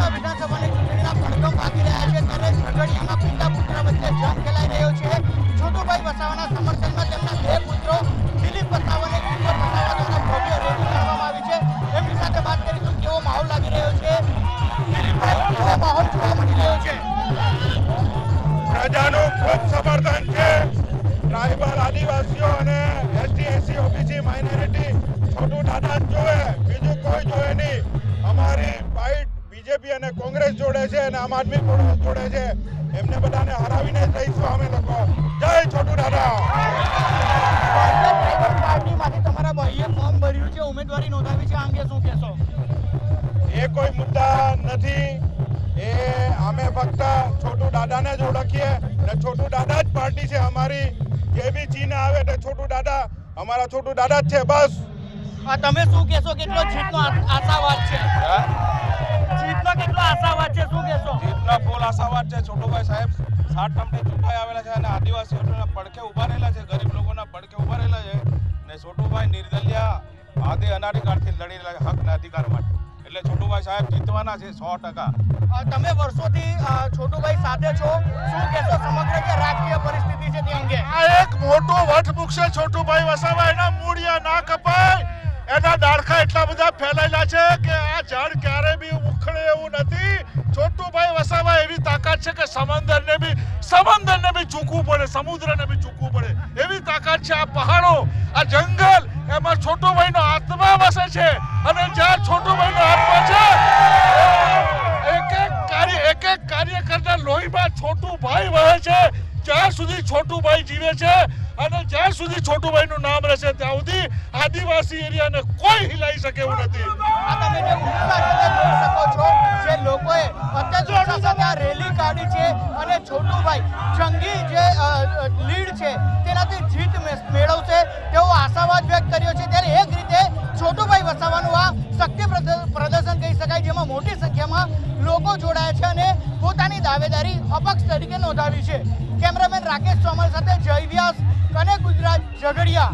વડોદરા વિધાનસભાની સમર્થનમાં તેમના બે સાથે વાત કરીશું કેવો માહોલ લાગી રહ્યો છે. દિલીપભાઈ માહોલ જોવા મળી રહ્યો છે? પ્રજાનું ખૂબ સમર્થન છે. ટ્રાઇબલ આદિવાસીઓ અને ST SC OBC minority Chhotu Dada જોવે. બીજેપી અને કોંગ્રેસ જોડે છે અને આમ આદમી જોડે છે. એમને બધાને હરાવીને જ રહીશું અમે લોકો. જય છોટુ દાદા. ભારતીય ટ્રાઇબલ પાર્ટીમાંથી તમારા ભાઈએ ફોર્મ ભર્યું છે ઉમેદવારી નોંધાવી છે આ અંગે શું કહેશો? એ કોઈ મુદ્દા નથી. એ અમે ફક્ત છોટું દાદાને જ ઓળખીએ. ને છોટું દાદા જ પાર્ટી છે અમારી. જે બી ચીન આવે તે છોટું દાદા અમારા છોટું દાદા જ છે બસ. આ તમે શું કહેશો કેટલો જીતનો આશાવાદ છે? આશાવાદ છે છોટુભાઈ સાહેબ. સાત ટર્મથી ચૂંટાઈ આવેલા છે અને આદિવાસીઓના પડખે ઊભા રહેલા છે ગરીબ લોકોના પડખે ઊભા રહેલા છે ને છોટુભાઈ નિર્દલિયા આદિ અનાધિકારથી લડી રહેલા છે હકના અધિકાર માટે. એટલે છોટુભાઈ સાહેબ જીતવાના છે સો ટકા. તમે વર્ષોથી છોટુભાઈ સાથે છો. શું કહેશો સમગ્ર જે રાજકીય પરિસ્થિતિ છે તે અંગે? આ એક મોટો વટવૃક્ષ છે છોટુભાઈ વસાવા. એના મૂળિયા ના કપાય. એના ડાળખા એટલા બધા ફેલાયેલા છે કે આ ઝાડ ક્યારે બી ઉખડે છે કે સમંદરને બી સમંદરને બી ઝૂકવું પડે, સમુદ્રને બી ઝૂકવું પડે. એવી તાકાત છે આ પહાડો, આ જંગલ, એમાં છોટુભાઈનો આત્મા વસે છે. અને જ્યાં છોટુભાઈનો આત્મા છે, એક વહે છે. જ્યાં સુધી છોટુભાઈ જીવે છે અને જ્યાં સુધી છોટુભાઈનું નામ રહેશે ત્યાં સુધી આદિવાસી એરિયાને કોઈ હિલાઈ શકે એવું નથી. લોકોએ કાઢી છે છોટુભાઈ જંગી જે લીડ છે, તેનાથી જીત મેળવશે. તેવો આશાવાદ વ્યક્ત કર્યો છે. ત્યારે એક રીતે છોટુભાઈ વસાવાનું આ શક્તિ પ્રદ- પ્રદર્શન કહી શકાય, જેમાં મોટી સંખ્યામાં લોકો જોડાયા છે અને પોતાની દાવેદારી અપક્ષ તરીકે નોંધાવી છે. કેમેરામેન રાકેશ ચોમલ સાથે જય વ્યાસ અને ગુજરાત ઝઘડિયા.